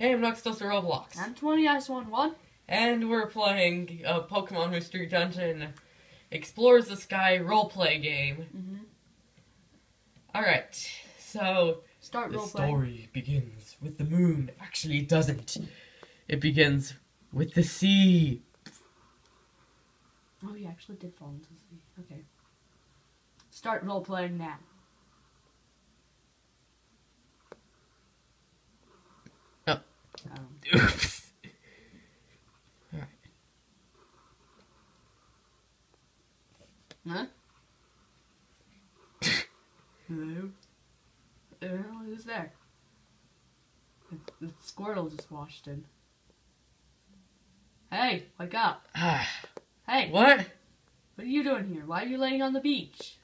Hey, I'm Nux Duster Roblox. I'm 20 Ice 1 1. And we're playing a Pokemon Mystery Dungeon Explorers the Sky roleplay game. Mm-hmm. Alright, so Start the story begins with the moon. Actually, it doesn't. It begins with the sea. Oh, you actually did fall into the sea. Okay. Start role playing now. Um, Oops. huh? Hello? Uh, who's there? The, the Squirtle just washed in. Hey, wake up. Hey, what? what are you doing here? Why are you laying on the beach?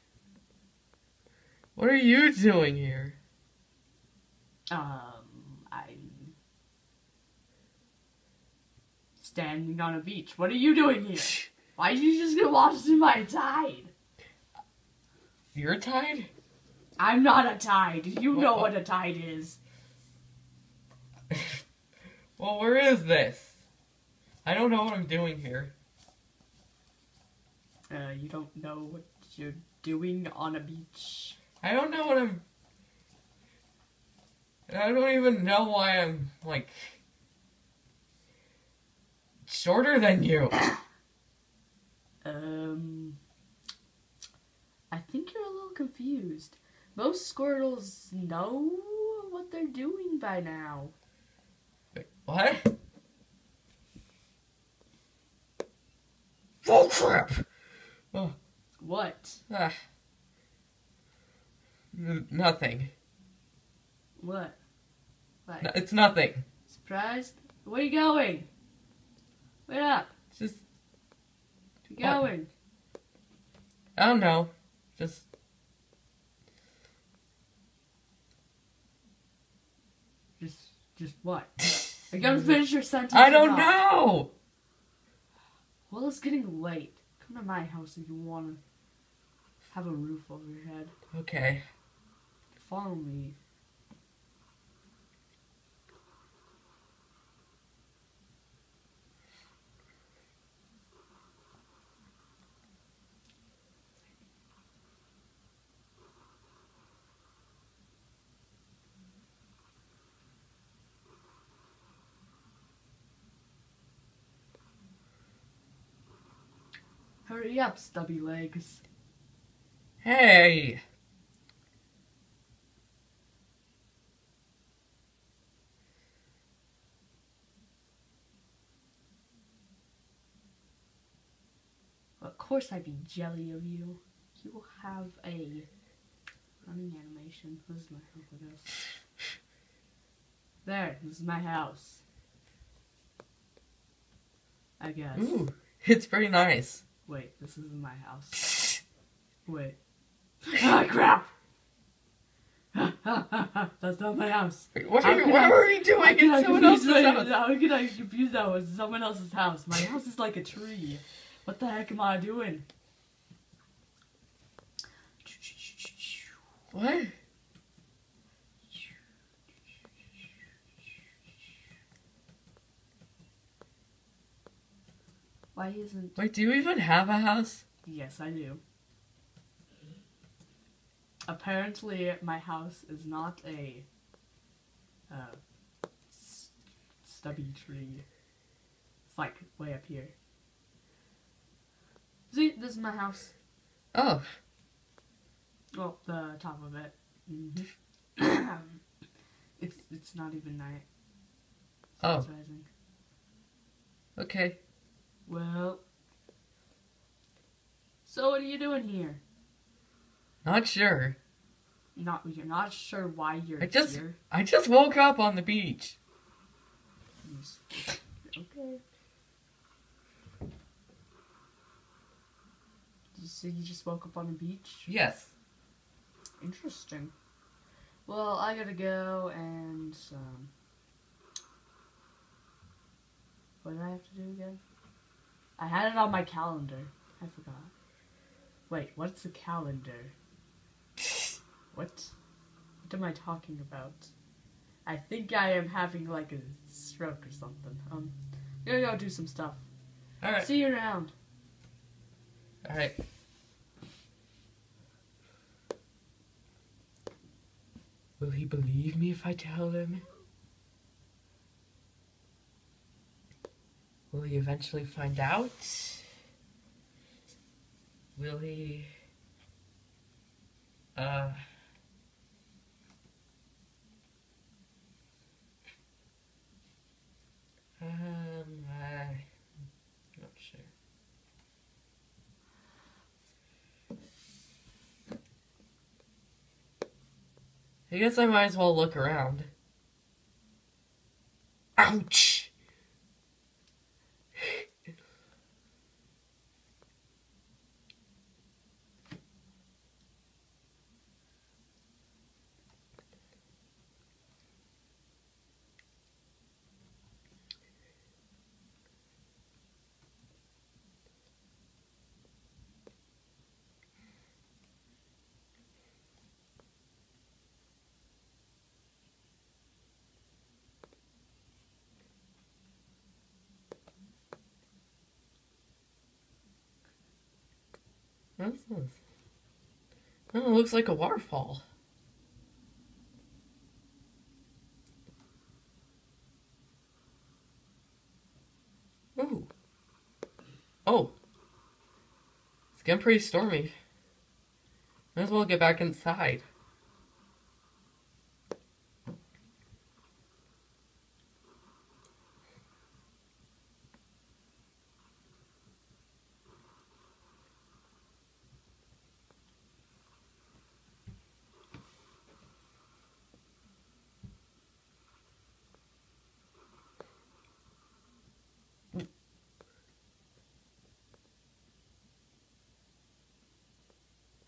What are you doing here? Um, I'm standing on a beach. What are you doing here? Why did you just get washed in my tide? You're tied? I'm not a tide. You What- know what- what a tide is. Well, where is this? I don't know what I'm doing here. Uh, you don't know what you're doing on a beach. I don't know what I'm. I don't even know why I'm like shorter than you. Um, I think you're a little confused. Most Squirtles know what they're doing by now. Wait, what? Oh crap! What? Ah. N- nothing. What? Like, No, it's nothing. surprised? Where are you going? Wait up. Just going? I don't know. Just Just, just what? Are you gonna finish your sentence? I don't know. Well, it's getting late. Come to my house if you wanna have a roof over your head. Okay. Follow me. Hurry up, stubby legs. Hey. Of course I'd be jelly of you. You will have a running animation. This is my house, There, this is my house. I guess. Ooh, it's pretty nice. Wait, this isn't my house. Wait. ah, crap! That's not my house. What are, you, what I- are you doing in someone else's that- house? How can I confuse that with someone else's house? My house is like a tree. What the heck am I doing? What? Why isn't? Wait, do you even have a house? Yes, I do. Apparently, my house is not a uh, s- stubby tree. It's like way up here. See, this is my house. Oh, Well, the top of it. hmm it's it's not even night. Oh. It's rising. okay. Well. So what are you doing here? Not sure. Not you're not sure why you're I just- here. I just woke up on the beach. Okay. You say you just woke up on the beach? Yes. Interesting. Well, I gotta go and um. What did I have to do again? I had it on my calendar. I forgot. Wait, what's a calendar? What? What am I talking about? I think I am having like a stroke or something. Um, I'm gonna go do some stuff. Alright. See you around. Alright. Will he believe me if I tell him? Will he eventually find out? Will he. Uh. Um, I'm not sure. I guess I might as well look around. Ouch! What's this? Oh, it looks like a waterfall. Ooh. Oh. It's getting pretty stormy. Might as well get back inside.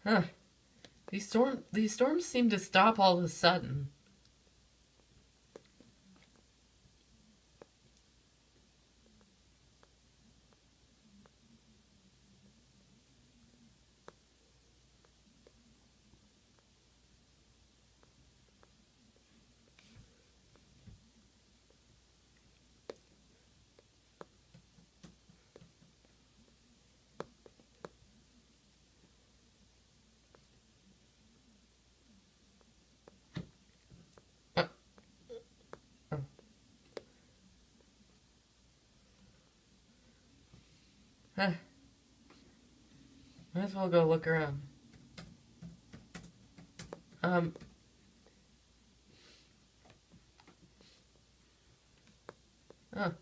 Huh. These storm these storms seem to stop all of a sudden. Huh. Might as well go look around. Um. Oh.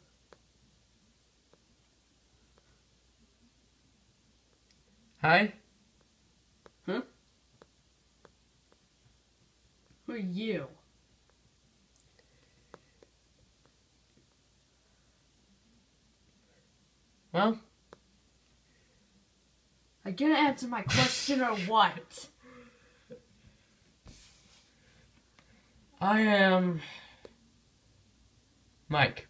Hi. Huh? Who are you? Well, Are you gonna answer my question or what? I am Mike.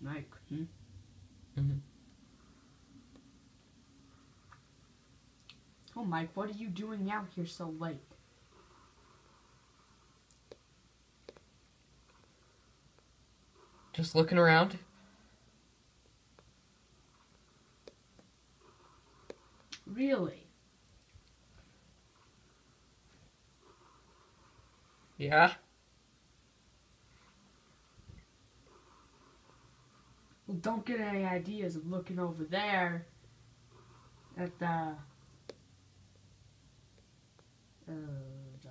Mike. Hmm? Mhm. Oh, Mike, what are you doing out here so late? Just looking around. Really? Yeah. Well, don't get any ideas of looking over there at the. Uh, the.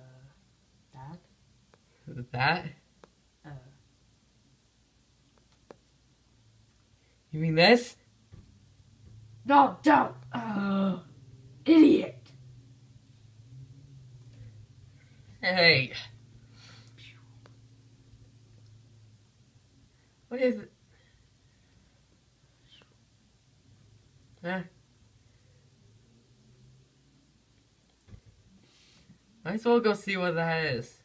That? That? Uh. You mean this? No, don't! Uh. Idiot! Hey. What is it? Huh? Might as well go see what that is.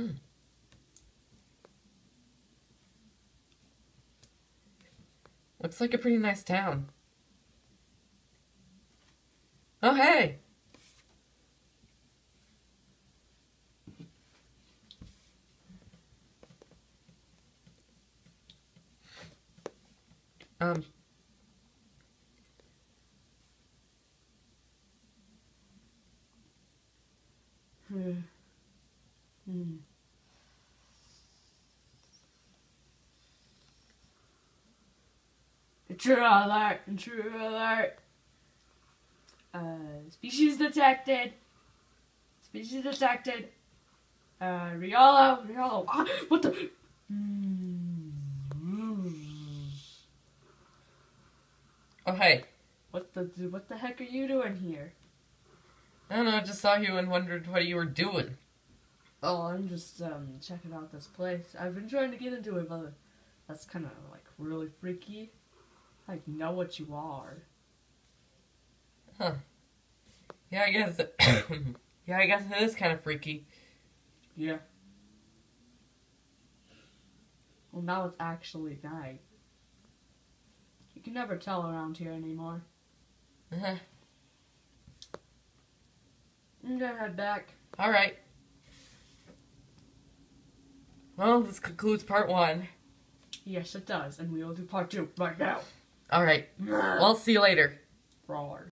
Hmm. Looks like a pretty nice town. Oh, hey! Um, Hmm. Hmm. Intruder alert! Intruder alert! Uh, species detected. Species detected. Uh, Riolu, Riolu. Ah, what the? Oh, hey. What the? What the heck are you doing here? I don't know, I just saw you and wondered what you were doing. Oh, I'm just um checking out this place. I've been trying to get into it, but that's kind of like really freaky. Like, know what you are. Huh. Yeah, I guess. yeah, I guess it is kind of freaky. Yeah. Well, now it's actually night. You can never tell around here anymore. Uh-huh. I'm gonna head back. All right. Well, this concludes part one. Yes, it does, and we will do part two right now. All right. Well, see you later. Roar.